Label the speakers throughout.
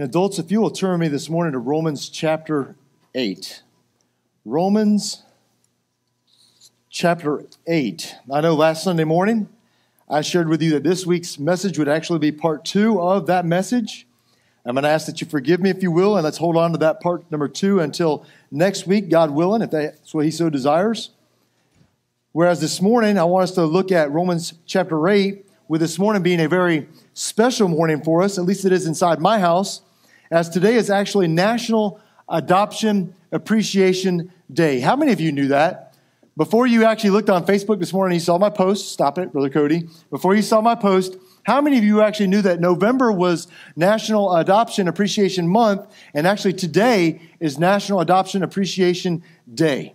Speaker 1: And adults, if you will turn with me this morning to Romans chapter 8. Romans chapter 8. I know last Sunday morning I shared with you that this week's message would actually be part two of that message. I'm going to ask that you forgive me if you will, and let's hold on to that part number two until next week, God willing, if that's what He so desires. Whereas this morning, I want us to look at Romans chapter 8, with this morning being a very special morning for us, at least it is inside my house, as today is actually National Adoption Appreciation Day. How many of you knew that? Before you actually looked on Facebook this morning, you saw my post. Stop it, Brother Cody. Before you saw my post, how many of you actually knew that November was National Adoption Appreciation Month, and actually today is National Adoption Appreciation Day?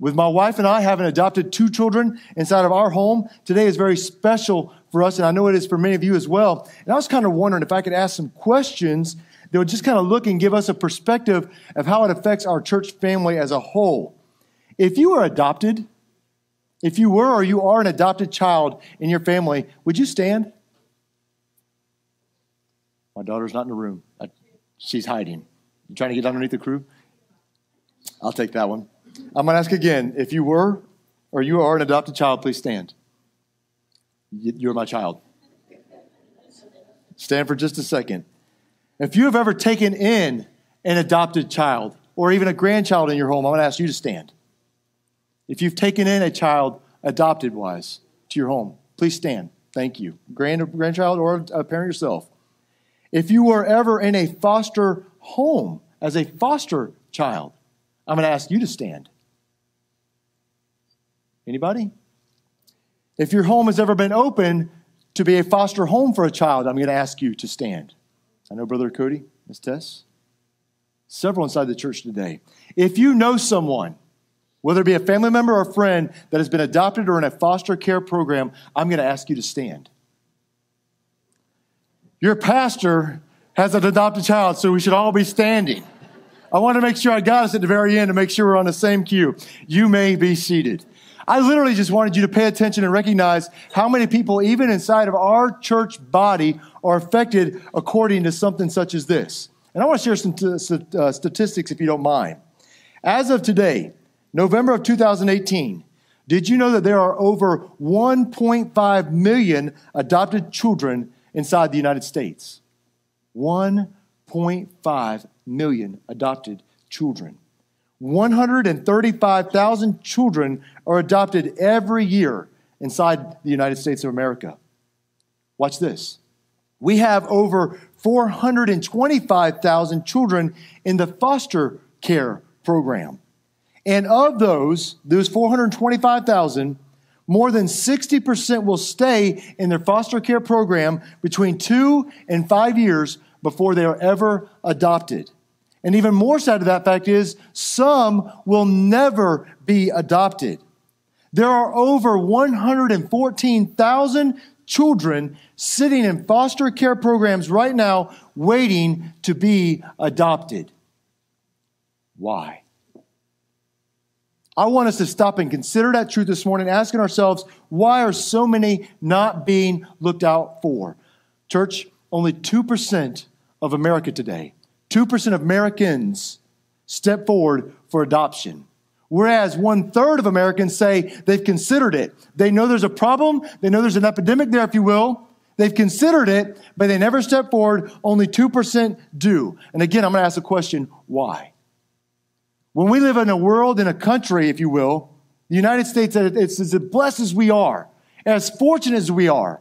Speaker 1: With my wife and I having adopted two children inside of our home, today is very special for us, and I know it is for many of you as well. And I was kind of wondering if I could ask some questions that would just kind of look and give us a perspective of how it affects our church family as a whole. If you were adopted, if you were or you are an adopted child in your family, would you stand? My daughter's not in the room. She's hiding. You trying to get underneath the crew? I'll take that one. I'm going to ask again if you were or you are an adopted child, please stand. You're my child. Stand for just a second. If you have ever taken in an adopted child or even a grandchild in your home, I'm going to ask you to stand. If you've taken in a child adopted wise to your home, please stand. Thank you. Grand, grandchild or a parent yourself. If you were ever in a foster home as a foster child, I'm going to ask you to stand. Anybody? If your home has ever been open to be a foster home for a child, I'm going to ask you to stand. I know Brother Cody, Miss Tess, several inside the church today. If you know someone, whether it be a family member or a friend that has been adopted or in a foster care program, I'm going to ask you to stand. Your pastor has an adopted child, so we should all be standing. I want to make sure I got us at the very end to make sure we're on the same cue. You may be seated. I literally just wanted you to pay attention and recognize how many people, even inside of our church body, are affected according to something such as this. And I want to share some t- uh, statistics if you don't mind. As of today, November of 2018, did you know that there are over 1.5 million adopted children inside the United States? 1.5 million adopted children. 135,000 children are adopted every year inside the United States of America. Watch this. We have over 425,000 children in the foster care program. And of those, those 425,000, more than 60% will stay in their foster care program between two and five years before they are ever adopted. And even more sad to that fact is some will never be adopted. There are over 114,000 children sitting in foster care programs right now waiting to be adopted. Why? I want us to stop and consider that truth this morning, asking ourselves, why are so many not being looked out for? Church, only 2% of America today 2% of Americans step forward for adoption. Whereas one third of Americans say they've considered it. They know there's a problem. They know there's an epidemic there, if you will. They've considered it, but they never step forward. Only 2% do. And again, I'm going to ask the question why? When we live in a world, in a country, if you will, the United States, it's as blessed as we are, as fortunate as we are,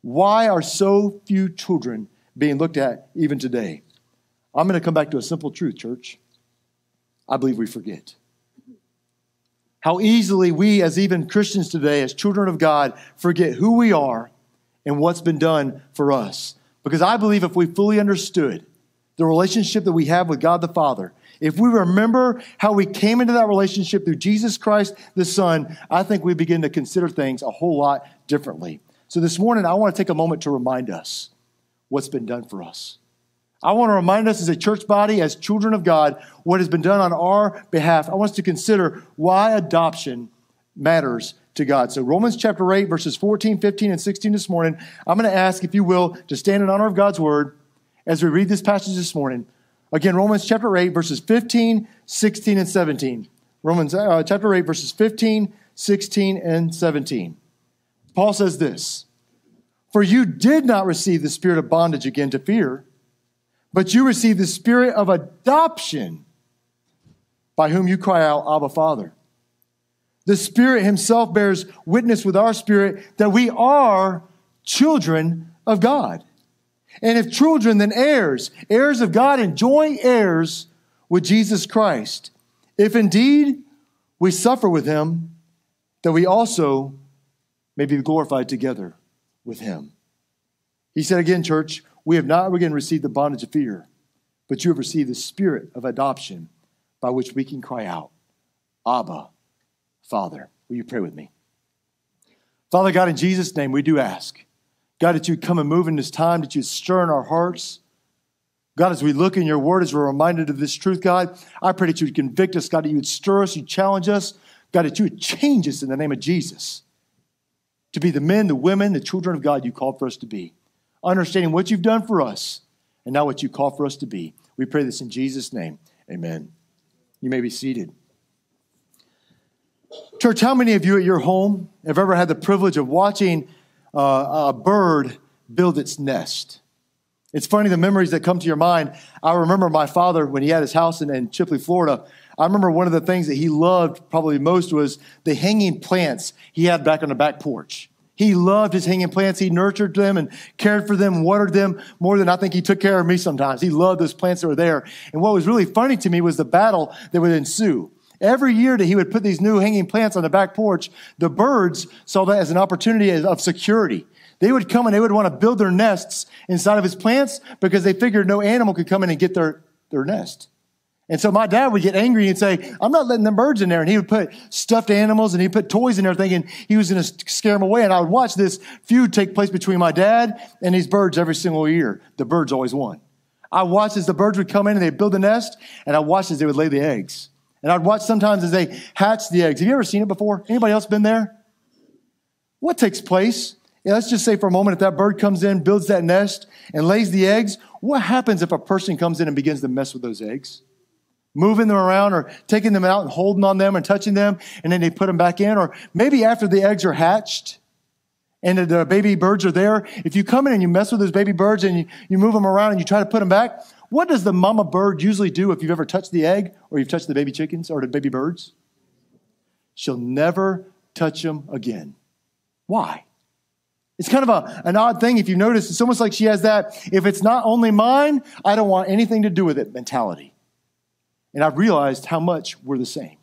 Speaker 1: why are so few children being looked at even today? I'm going to come back to a simple truth, church. I believe we forget. How easily we, as even Christians today, as children of God, forget who we are and what's been done for us. Because I believe if we fully understood the relationship that we have with God the Father, if we remember how we came into that relationship through Jesus Christ the Son, I think we begin to consider things a whole lot differently. So this morning, I want to take a moment to remind us what's been done for us. I want to remind us as a church body, as children of God, what has been done on our behalf. I want us to consider why adoption matters to God. So, Romans chapter 8, verses 14, 15, and 16 this morning, I'm going to ask, if you will, to stand in honor of God's word as we read this passage this morning. Again, Romans chapter 8, verses 15, 16, and 17. Romans uh, chapter 8, verses 15, 16, and 17. Paul says this For you did not receive the spirit of bondage again to fear, but you receive the spirit of adoption by whom you cry out, Abba, Father. The Spirit Himself bears witness with our spirit that we are children of God. And if children, then heirs, heirs of God and joint heirs with Jesus Christ. If indeed we suffer with Him, that we also may be glorified together with Him. He said again, church, we have not again received the bondage of fear, but you have received the spirit of adoption by which we can cry out, Abba, Father. Will you pray with me? Father God, in Jesus' name, we do ask, God, that you come and move in this time, that you stir in our hearts. God, as we look in your word, as we're reminded of this truth, God, I pray that you would convict us, God, that you would stir us, you challenge us, God, that you would change us in the name of Jesus to be the men, the women, the children of God you called for us to be, understanding what you've done for us and now what you call for us to be. We pray this in Jesus' name. Amen. You may be seated. Church, how many of you at your home have ever had the privilege of watching uh, a bird build its nest? It's funny the memories that come to your mind. I remember my father when he had his house in, in Chipley, Florida. I remember one of the things that he loved probably most was the hanging plants he had back on the back porch. He loved his hanging plants. He nurtured them and cared for them, watered them more than I think he took care of me sometimes. He loved those plants that were there. And what was really funny to me was the battle that would ensue. Every year that he would put these new hanging plants on the back porch, the birds saw that as an opportunity of security. They would come and they would want to build their nests inside of his plants because they figured no animal could come in and get their, their nest. And so my dad would get angry and say, I'm not letting them birds in there. And he would put stuffed animals and he'd put toys in there thinking he was going to scare them away. And I would watch this feud take place between my dad and these birds every single year. The birds always won. I watched as the birds would come in and they'd build a nest and I watched as they would lay the eggs. And I'd watch sometimes as they hatch the eggs. Have you ever seen it before? Anybody else been there? What takes place? Yeah, let's just say for a moment, if that bird comes in, builds that nest, and lays the eggs, what happens if a person comes in and begins to mess with those eggs? Moving them around or taking them out and holding on them and touching them, and then they put them back in. Or maybe after the eggs are hatched and the baby birds are there, if you come in and you mess with those baby birds and you, you move them around and you try to put them back, what does the mama bird usually do if you've ever touched the egg or you've touched the baby chickens or the baby birds? She'll never touch them again. Why? It's kind of a, an odd thing if you notice. It's almost like she has that, if it's not only mine, I don't want anything to do with it mentality. And I've realized how much we're the same.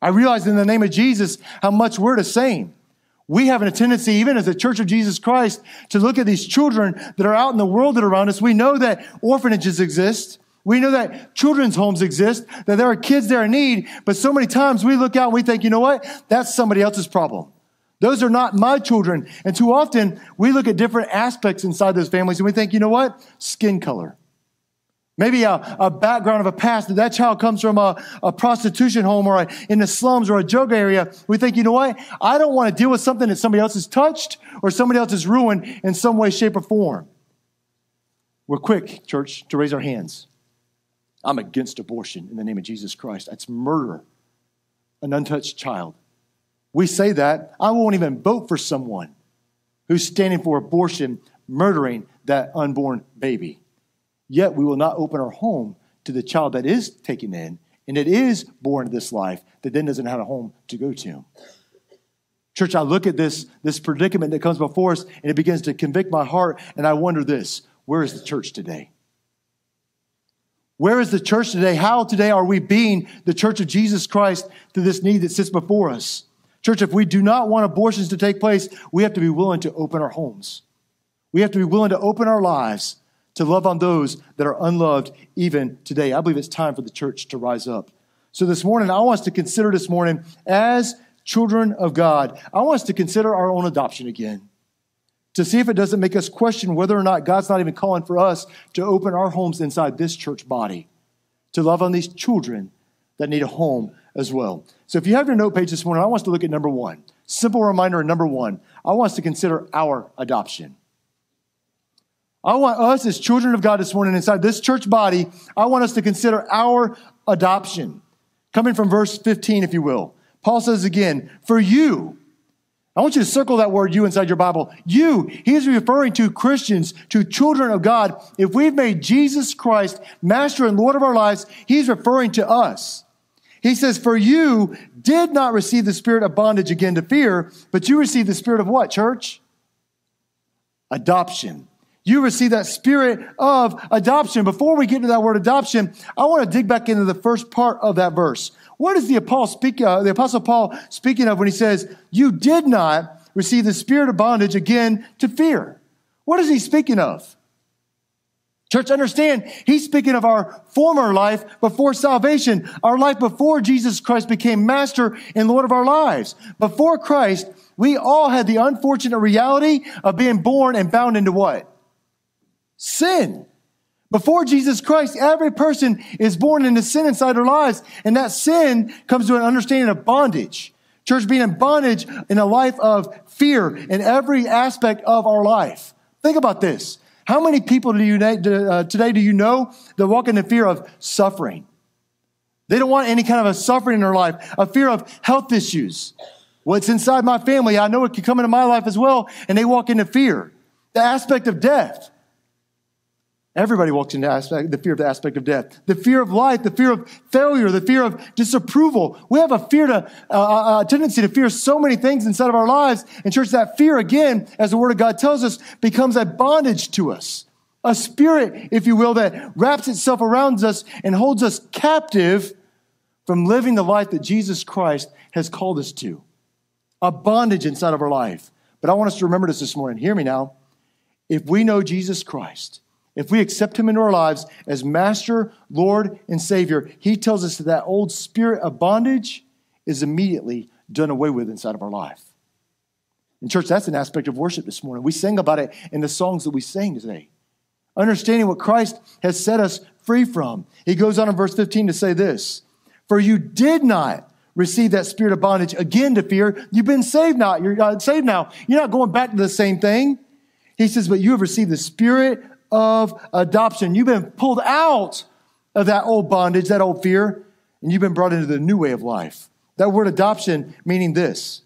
Speaker 1: I realized in the name of Jesus how much we're the same. We have a tendency, even as a church of Jesus Christ, to look at these children that are out in the world that are around us. We know that orphanages exist. We know that children's homes exist, that there are kids there in need, but so many times we look out and we think, you know what? That's somebody else's problem. Those are not my children. And too often we look at different aspects inside those families and we think, you know what? Skin color. Maybe a, a background of a past that that child comes from a, a prostitution home or a, in the slums or a drug area. We think, you know what? I don't want to deal with something that somebody else has touched or somebody else has ruined in some way, shape, or form. We're quick, church, to raise our hands. I'm against abortion in the name of Jesus Christ. That's murder, an untouched child. We say that. I won't even vote for someone who's standing for abortion, murdering that unborn baby. Yet we will not open our home to the child that is taken in and it is born to this life that then doesn't have a home to go to. Church, I look at this, this predicament that comes before us and it begins to convict my heart, and I wonder this where is the church today? Where is the church today? How today are we being the church of Jesus Christ to this need that sits before us? Church, if we do not want abortions to take place, we have to be willing to open our homes. We have to be willing to open our lives to love on those that are unloved even today. I believe it's time for the church to rise up. So this morning, I want us to consider this morning as children of God, I want us to consider our own adoption again. To see if it doesn't make us question whether or not God's not even calling for us to open our homes inside this church body, to love on these children that need a home as well. So if you have your note page this morning, I want us to look at number one. Simple reminder number one. I want us to consider our adoption I want us as children of God this morning inside this church body, I want us to consider our adoption. Coming from verse 15, if you will. Paul says again, for you, I want you to circle that word you inside your Bible. You, he's referring to Christians, to children of God. If we've made Jesus Christ master and Lord of our lives, he's referring to us. He says, for you did not receive the spirit of bondage again to fear, but you received the spirit of what, church? Adoption. You receive that spirit of adoption. Before we get to that word adoption, I want to dig back into the first part of that verse. What is the apostle, speak, uh, the apostle Paul speaking of when he says, You did not receive the spirit of bondage again to fear? What is he speaking of? Church, understand, he's speaking of our former life before salvation, our life before Jesus Christ became master and Lord of our lives. Before Christ, we all had the unfortunate reality of being born and bound into what? Sin. Before Jesus Christ, every person is born into sin inside their lives, and that sin comes to an understanding of bondage. Church being in bondage in a life of fear in every aspect of our life. Think about this. How many people do you, uh, today do you know that walk in the fear of suffering? They don't want any kind of a suffering in their life, a fear of health issues. What's inside my family, I know it could come into my life as well, and they walk into fear. The aspect of death. Everybody walks into aspect, the fear of the aspect of death, the fear of life, the fear of failure, the fear of disapproval. We have a fear to, uh, uh, a tendency to fear so many things inside of our lives. And church, that fear again, as the word of God tells us, becomes a bondage to us. A spirit, if you will, that wraps itself around us and holds us captive from living the life that Jesus Christ has called us to. A bondage inside of our life. But I want us to remember this this morning. Hear me now. If we know Jesus Christ, if we accept him into our lives as master, Lord, and Savior, he tells us that that old spirit of bondage is immediately done away with inside of our life. In church, that's an aspect of worship this morning. We sing about it in the songs that we sang today. Understanding what Christ has set us free from. He goes on in verse 15 to say this For you did not receive that spirit of bondage again to fear. You've been saved now. You're saved now. You're not going back to the same thing. He says, But you have received the spirit of adoption. You've been pulled out of that old bondage, that old fear, and you've been brought into the new way of life. That word adoption meaning this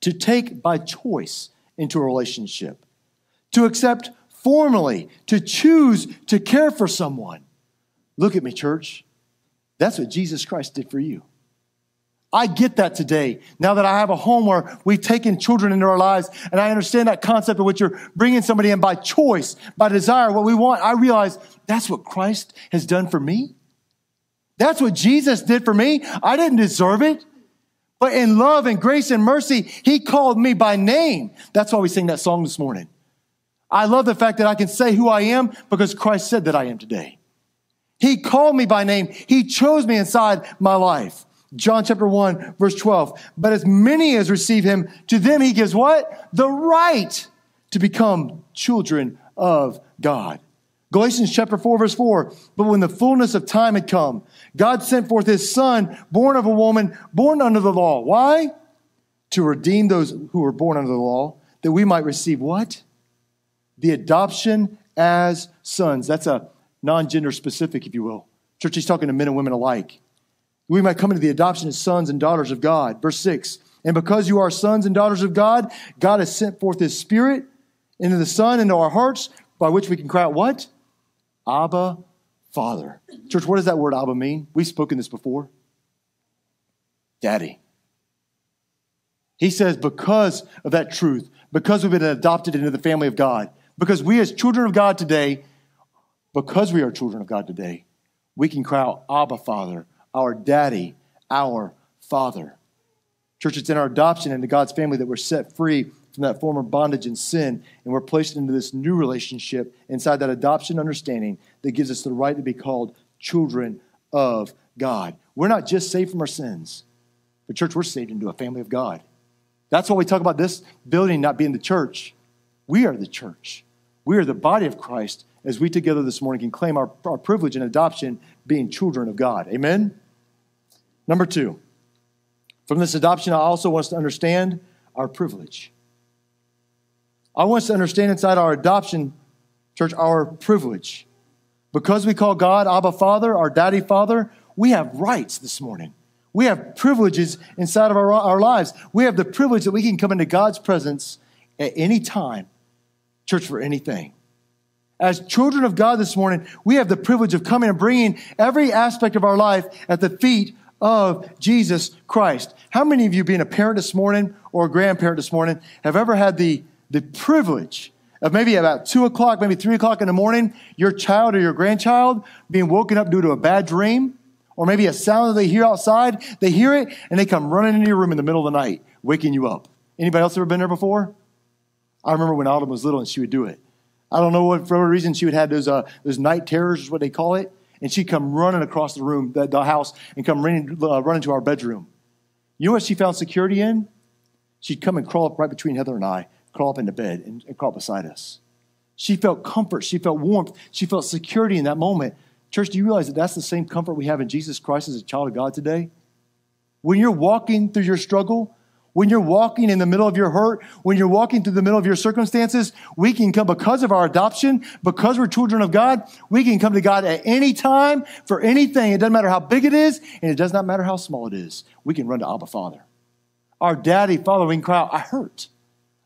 Speaker 1: to take by choice into a relationship, to accept formally, to choose to care for someone. Look at me, church. That's what Jesus Christ did for you. I get that today. Now that I have a home where we've taken children into our lives and I understand that concept of what you're bringing somebody in by choice, by desire, what we want, I realize that's what Christ has done for me. That's what Jesus did for me. I didn't deserve it. But in love and grace and mercy, he called me by name. That's why we sing that song this morning. I love the fact that I can say who I am because Christ said that I am today. He called me by name. He chose me inside my life. John chapter 1, verse 12. But as many as receive him, to them he gives what? The right to become children of God. Galatians chapter 4, verse 4. But when the fullness of time had come, God sent forth his son, born of a woman, born under the law. Why? To redeem those who were born under the law, that we might receive what? The adoption as sons. That's a non gender specific, if you will. Church, he's talking to men and women alike we might come into the adoption as sons and daughters of God. Verse 6 And because you are sons and daughters of God, God has sent forth His Spirit into the Son, into our hearts, by which we can cry out, What? Abba, Father. Church, what does that word Abba mean? We've spoken this before. Daddy. He says, because of that truth, because we've been adopted into the family of God, because we as children of God today, because we are children of God today, we can cry out, Abba, Father our daddy, our father. Church, it's in our adoption into God's family that we're set free from that former bondage and sin, and we're placed into this new relationship inside that adoption understanding that gives us the right to be called children of God. We're not just saved from our sins, but church, we're saved into a family of God. That's why we talk about this building not being the church. We are the church. We are the body of Christ as we together this morning can claim our, our privilege and adoption being children of God. Amen? Number two, from this adoption, I also want us to understand our privilege. I want us to understand inside our adoption Church, our privilege. Because we call God Abba Father, our Daddy Father, we have rights this morning. We have privileges inside of our, our lives. We have the privilege that we can come into God's presence at any time, church, for anything. As children of God this morning, we have the privilege of coming and bringing every aspect of our life at the feet of Jesus Christ. How many of you, being a parent this morning or a grandparent this morning, have ever had the, the privilege of maybe about two o'clock, maybe three o'clock in the morning, your child or your grandchild being woken up due to a bad dream, or maybe a sound that they hear outside, they hear it and they come running into your room in the middle of the night, waking you up. Anybody else ever been there before? I remember when Autumn was little and she would do it. I don't know what for what reason she would have those uh, those night terrors is what they call it, and she'd come running across the room, the, the house, and come running uh, running to our bedroom. You know what she found security in? She'd come and crawl up right between Heather and I, crawl up into bed, and, and crawl beside us. She felt comfort. She felt warmth. She felt security in that moment. Church, do you realize that that's the same comfort we have in Jesus Christ as a child of God today? When you're walking through your struggle, when you're walking in the middle of your hurt, when you're walking through the middle of your circumstances, we can come because of our adoption, because we're children of God, we can come to God at any time for anything. It doesn't matter how big it is, and it does not matter how small it is. We can run to Abba Father. Our daddy, Father, we can cry out, I hurt.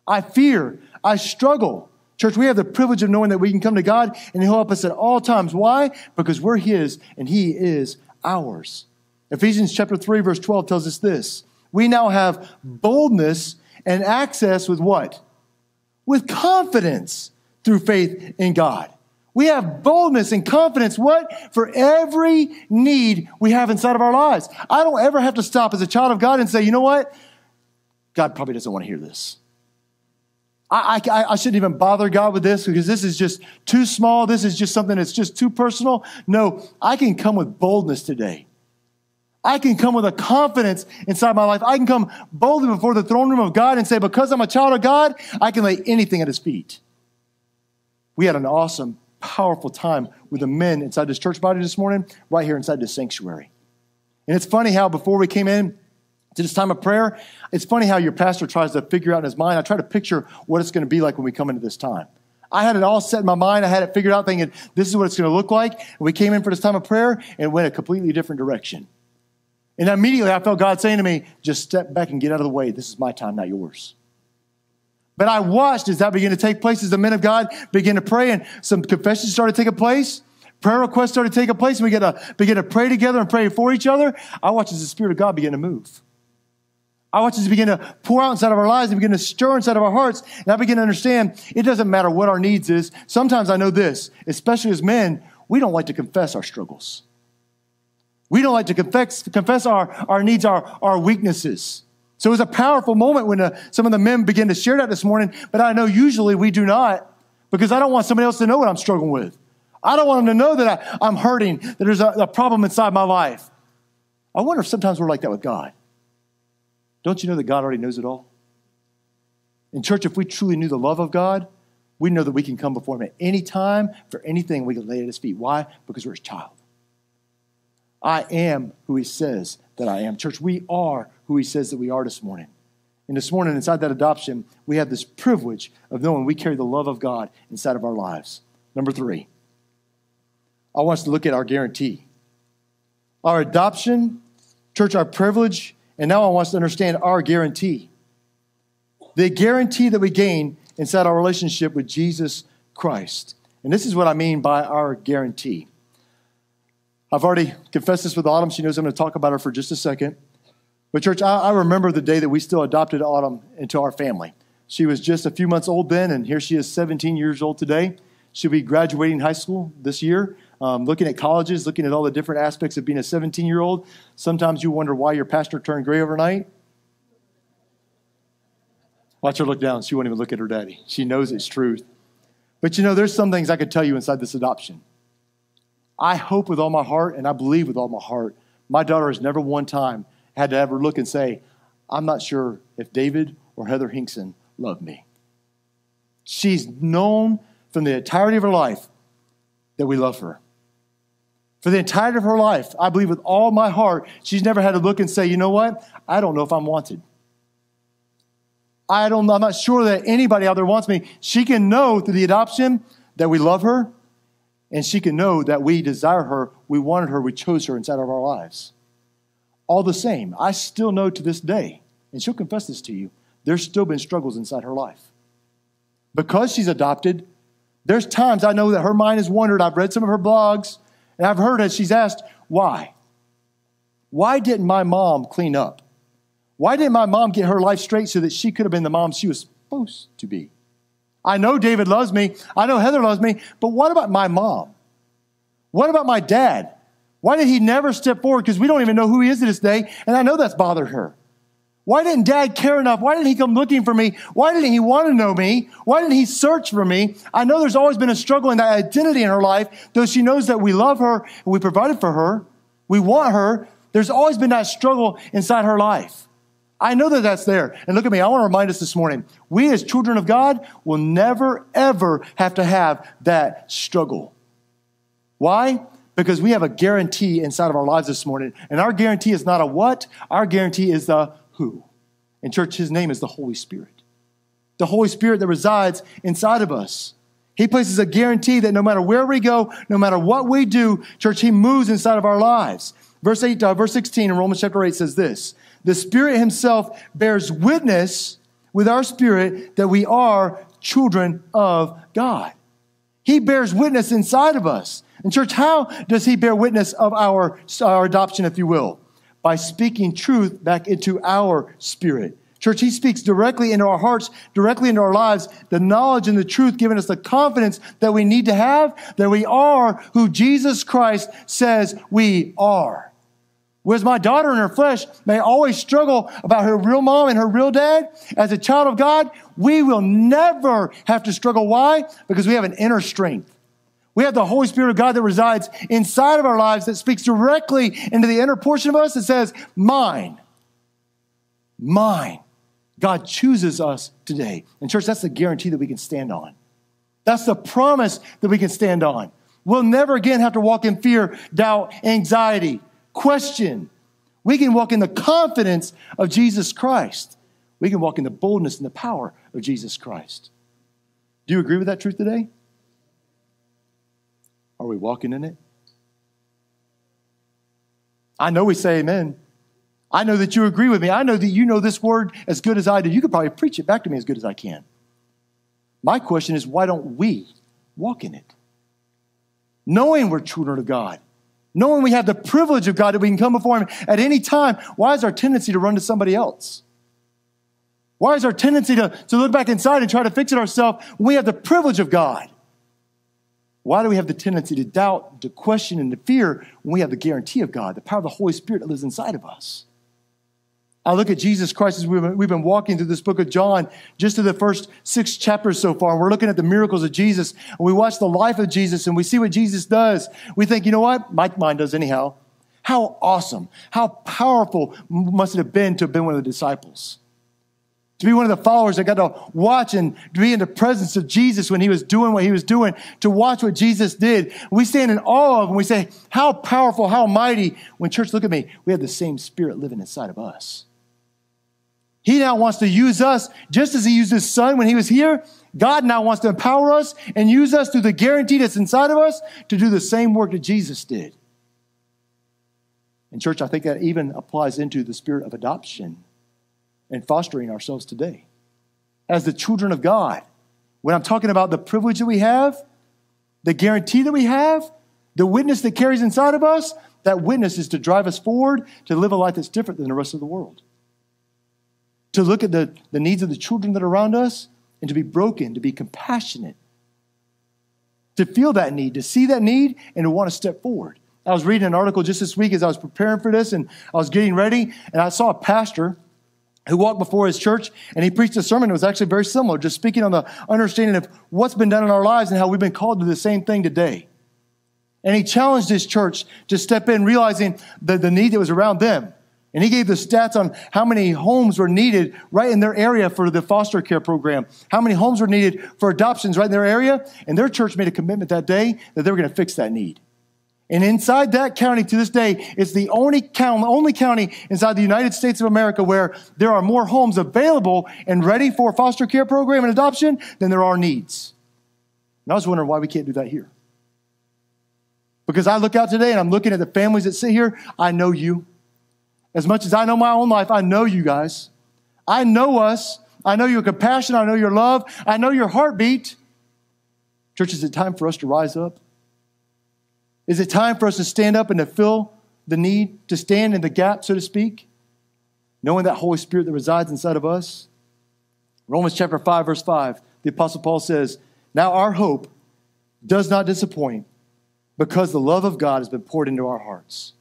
Speaker 1: I fear. I struggle. Church, we have the privilege of knowing that we can come to God and He'll help us at all times. Why? Because we're His and He is ours. Ephesians chapter 3, verse 12 tells us this we now have boldness and access with what? With confidence through faith in God. We have boldness and confidence, what? For every need we have inside of our lives. I don't ever have to stop as a child of God and say, you know what? God probably doesn't want to hear this. I, I, I, shouldn't even bother God with this because this is just too small. This is just something that's just too personal. No, I can come with boldness today I can come with a confidence inside my life. I can come boldly before the throne room of God and say, because I'm a child of God, I can lay anything at his feet. We had an awesome, powerful time with the men inside this church body this morning, right here inside this sanctuary. And it's funny how before we came in to this time of prayer, it's funny how your pastor tries to figure out in his mind. I try to picture what it's going to be like when we come into this time. I had it all set in my mind. I had it figured out thinking, this is what it's going to look like. And we came in for this time of prayer and went a completely different direction. And immediately I felt God saying to me, just step back and get out of the way. This is my time, not yours. But I watched as that began to take place, as the men of God began to pray, and some confessions started taking place. Prayer requests started taking place, and we get to begin to pray together and pray for each other. I watched as the Spirit of God begin to move. I watched as He begin to pour out inside of our lives and begin to stir inside of our hearts. And I begin to understand it doesn't matter what our needs is. Sometimes I know this, especially as men, we don't like to confess our struggles. We don't like to confess, confess our, our needs, our, our weaknesses. So it was a powerful moment when uh, some of the men began to share that this morning, but I know usually we do not because I don't want somebody else to know what I'm struggling with. I don't want them to know that I, am hurting, that there's a, a problem inside my life. I wonder if sometimes we're like that with God. Don't you know that God already knows it all? In church, if we truly knew the love of God, we know that we can come before Him at any time for anything we can lay at His feet. Why? Because we're His child. I am who he says that I am. Church, we are who he says that we are this morning. And this morning, inside that adoption, we have this privilege of knowing we carry the love of God inside of our lives. Number three, I want us to look at our guarantee. Our adoption, church, our privilege, and now I want us to understand our guarantee. The guarantee that we gain inside our relationship with Jesus Christ. And this is what I mean by our guarantee. I've already confessed this with Autumn. She knows I'm going to talk about her for just a second. But, church, I, I, remember the day that we still adopted Autumn into our family. She was just a few months old then, and here she is 17 years old today. She'll be graduating high school this year, um, looking at colleges, looking at all the different aspects of being a 17 year old. Sometimes you wonder why your pastor turned gray overnight. Watch her look down. She won't even look at her daddy. She knows it's truth. But you know, there's some things I could tell you inside this adoption. I hope with all my heart and I believe with all my heart, my daughter has never one time had to ever look and say, I'm not sure if David or Heather Hingson love me. She's known from the entirety of her life that we love her. For the entirety of her life, I believe with all my heart, she's never had to look and say, you know what? I don't know if I'm wanted. I don't, I'm not sure that anybody out there wants me. She can know through the adoption that we love her, and she can know that we desire her, we wanted her, we chose her inside of our lives. All the same, I still know to this day, and she'll confess this to you, there's still been struggles inside her life. Because she's adopted, there's times I know that her mind has wandered. I've read some of her blogs, and I've heard as she's asked, why? Why didn't my mom clean up? Why didn't my mom get her life straight so that she could have been the mom she was supposed to be? I know David loves me. I know Heather loves me. But what about my mom? What about my dad? Why did he never step forward? Because we don't even know who he is to this day. And I know that's bothered her. Why didn't dad care enough? Why didn't he come looking for me? Why didn't he want to know me? Why didn't he search for me? I know there's always been a struggle in that identity in her life, though she knows that we love her and we provided for her. We want her. There's always been that struggle inside her life. I know that that's there. And look at me, I want to remind us this morning we as children of God will never, ever have to have that struggle. Why? Because we have a guarantee inside of our lives this morning. And our guarantee is not a what, our guarantee is the who. In church, his name is the Holy Spirit. The Holy Spirit that resides inside of us. He places a guarantee that no matter where we go, no matter what we do, church, he moves inside of our lives. Verse 8, uh, verse 16 in Romans chapter 8 says this the Spirit Himself bears witness with our spirit that we are children of God. He bears witness inside of us. And, church, how does He bear witness of our, our adoption, if you will? By speaking truth back into our spirit. Church, He speaks directly into our hearts, directly into our lives, the knowledge and the truth, giving us the confidence that we need to have, that we are who Jesus Christ says we are. Whereas my daughter in her flesh may always struggle about her real mom and her real dad, as a child of God, we will never have to struggle. Why? Because we have an inner strength. We have the Holy Spirit of God that resides inside of our lives that speaks directly into the inner portion of us that says, Mine, mine. God chooses us today. And, church, that's the guarantee that we can stand on. That's the promise that we can stand on. We'll never again have to walk in fear, doubt, anxiety, question. We can walk in the confidence of Jesus Christ. We can walk in the boldness and the power of Jesus Christ. Do you agree with that truth today? Are we walking in it? I know we say amen. I know that you agree with me. I know that you know this word as good as I do. You could probably preach it back to me as good as I can. My question is why don't we walk in it? Knowing we're children of God, Knowing we have the privilege of God that we can come before Him at any time, why is our tendency to run to somebody else? Why is our tendency to, to look back inside and try to fix it ourselves we have the privilege of God? Why do we have the tendency to doubt, to question, and to fear when we have the guarantee of God, the power of the Holy Spirit that lives inside of us? I look at Jesus Christ as we've been, we've been walking through this book of John, just to the first six chapters so far. And we're looking at the miracles of Jesus, and we watch the life of Jesus, and we see what Jesus does. We think, you know what? My mind does anyhow. How awesome, how powerful must it have been to have been one of the disciples? To be one of the followers that got to watch and be in the presence of Jesus when he was doing what he was doing, to watch what Jesus did. We stand in awe of and we say, How powerful, how mighty. When church, look at me, we have the same spirit living inside of us. He now wants to use us just as he used his son when he was here. God now wants to empower us and use us through the guarantee that's inside of us to do the same work that Jesus did. And, church, I think that even applies into the spirit of adoption and fostering ourselves today. As the children of God, when I'm talking about the privilege that we have, the guarantee that we have, the witness that carries inside of us, that witness is to drive us forward to live a life that's different than the rest of the world to look at the, the needs of the children that are around us and to be broken, to be compassionate, to feel that need, to see that need, and to want to step forward. I was reading an article just this week as I was preparing for this and I was getting ready, and I saw a pastor who walked before his church and he preached a sermon that was actually very similar, just speaking on the understanding of what's been done in our lives and how we've been called to the same thing today. And he challenged his church to step in, realizing the, the need that was around them. And he gave the stats on how many homes were needed right in their area for the foster care program, how many homes were needed for adoptions right in their area. And their church made a commitment that day that they were going to fix that need. And inside that county to this day, it's the only county, only county inside the United States of America where there are more homes available and ready for foster care program and adoption than there are needs. And I was wondering why we can't do that here. Because I look out today and I'm looking at the families that sit here. I know you. As much as I know my own life, I know you guys. I know us. I know your compassion. I know your love. I know your heartbeat. Church, is it time for us to rise up? Is it time for us to stand up and to fill the need, to stand in the gap, so to speak, knowing that Holy Spirit that resides inside of us? Romans chapter 5, verse 5, the Apostle Paul says, Now our hope does not disappoint because the love of God has been poured into our hearts.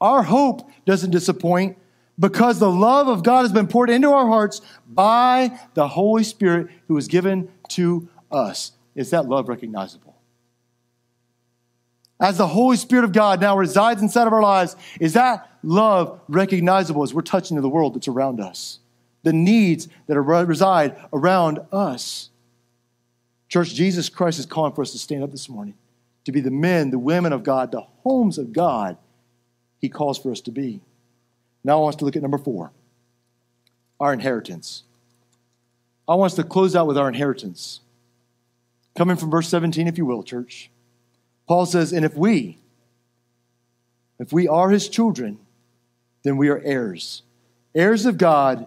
Speaker 1: Our hope doesn't disappoint because the love of God has been poured into our hearts by the Holy Spirit who is given to us. Is that love recognizable? As the Holy Spirit of God now resides inside of our lives, is that love recognizable as we're touching the world that's around us? The needs that are, reside around us. Church, Jesus Christ is calling for us to stand up this morning, to be the men, the women of God, the homes of God He calls for us to be. Now I want us to look at number four our inheritance. I want us to close out with our inheritance. Coming from verse 17, if you will, church. Paul says, And if we, if we are his children, then we are heirs, heirs of God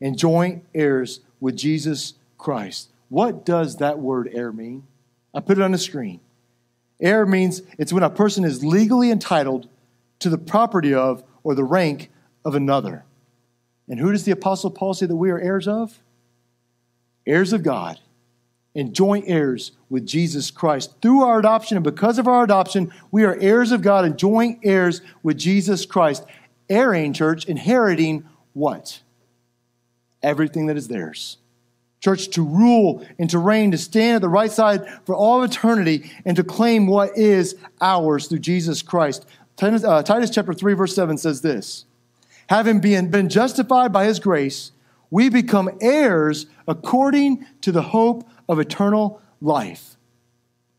Speaker 1: and joint heirs with Jesus Christ. What does that word heir mean? I put it on the screen. Heir means it's when a person is legally entitled to the property of or the rank of another. And who does the Apostle Paul say that we are heirs of? Heirs of God and joint heirs with Jesus Christ. Through our adoption and because of our adoption, we are heirs of God and joint heirs with Jesus Christ. Heiring, church, inheriting what? Everything that is theirs. Church, to rule and to reign, to stand at the right side for all eternity, and to claim what is ours through Jesus Christ. Titus, uh, Titus chapter 3, verse 7 says this having been, been justified by his grace, we become heirs according to the hope of eternal life.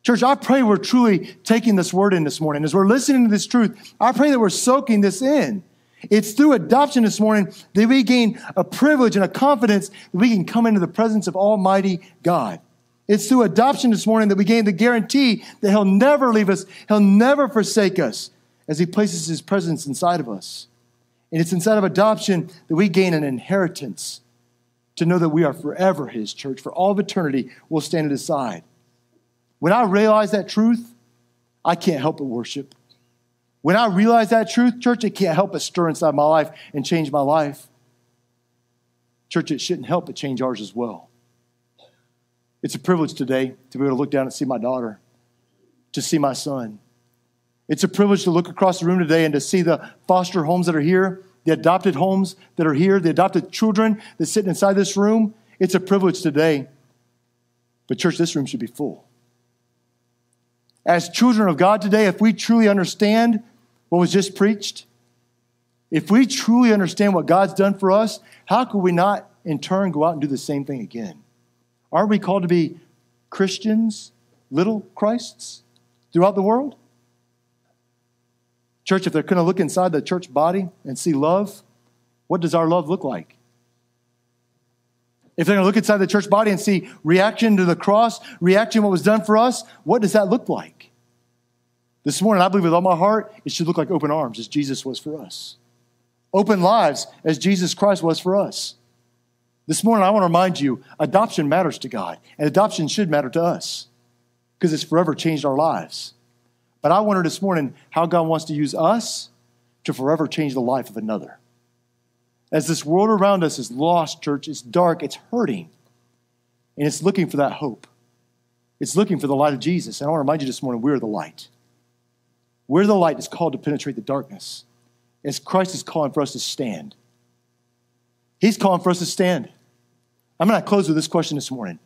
Speaker 1: Church, I pray we're truly taking this word in this morning. As we're listening to this truth, I pray that we're soaking this in. It's through adoption this morning that we gain a privilege and a confidence that we can come into the presence of Almighty God. It's through adoption this morning that we gain the guarantee that He'll never leave us, He'll never forsake us as He places His presence inside of us. And it's inside of adoption that we gain an inheritance to know that we are forever His church. For all of eternity, we'll stand at His side. When I realize that truth, I can't help but worship. When I realize that truth, church, it can't help but stir inside my life and change my life. Church, it shouldn't help but change ours as well. It's a privilege today to be able to look down and see my daughter, to see my son, it's a privilege to look across the room today and to see the foster homes that are here, the adopted homes that are here, the adopted children that sit inside this room. It's a privilege today. But, church, this room should be full. As children of God today, if we truly understand what was just preached, if we truly understand what God's done for us, how could we not in turn go out and do the same thing again? Aren't we called to be Christians, little Christs, throughout the world? Church, if they're going to look inside the church body and see love, what does our love look like? If they're going to look inside the church body and see reaction to the cross, reaction to what was done for us, what does that look like? This morning, I believe with all my heart, it should look like open arms as Jesus was for us. Open lives as Jesus Christ was for us. This morning, I want to remind you adoption matters to God, and adoption should matter to us because it's forever changed our lives. But I wonder this morning how God wants to use us to forever change the life of another. As this world around us is lost, church, it's dark, it's hurting, and it's looking for that hope. It's looking for the light of Jesus. And I want to remind you this morning we're the light. We're the light that's called to penetrate the darkness. As Christ is calling for us to stand. He's calling for us to stand. I'm going to close with this question this morning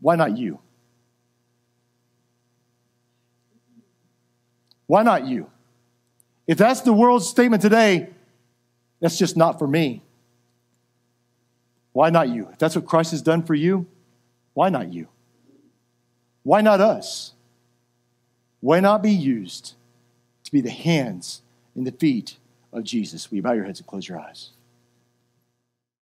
Speaker 1: Why not you? Why not you? If that's the world's statement today, that's just not for me. Why not you? If that's what Christ has done for you, why not you? Why not us? Why not be used to be the hands and the feet of Jesus? Will you bow your heads and close your eyes?